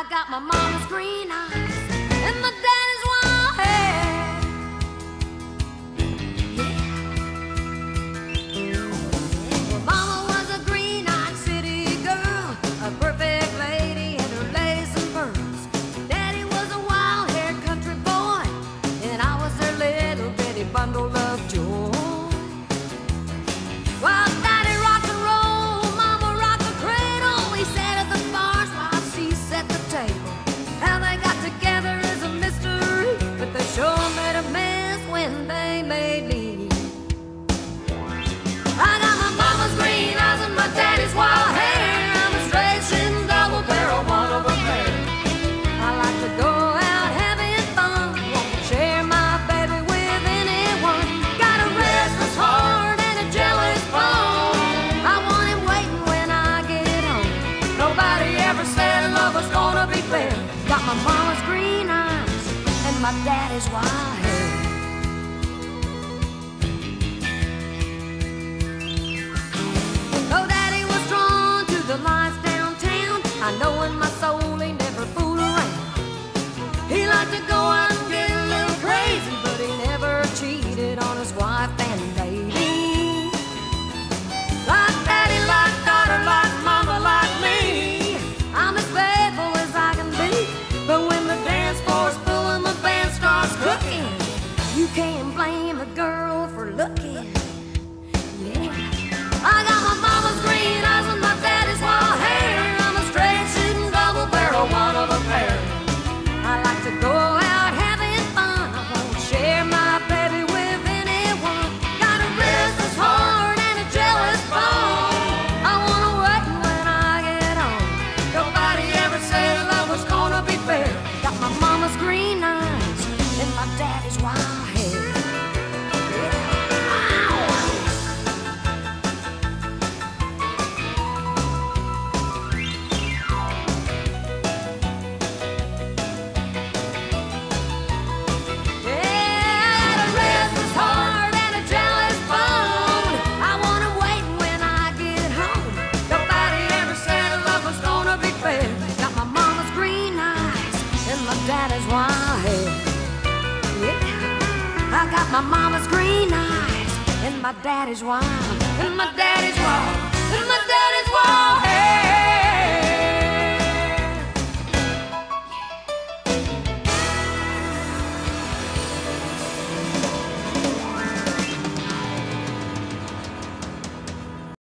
I got my mama's green eyes and my daddy's wild hair. Yeah. Well, mama was a green-eyed city girl, a perfect lady in her lace and pearls. Daddy was a wild-haired country boy, and I was their little bitty bundle of joy. my daddy's wife. My mama's green eyes and my daddy's wine and my daddy's wine and my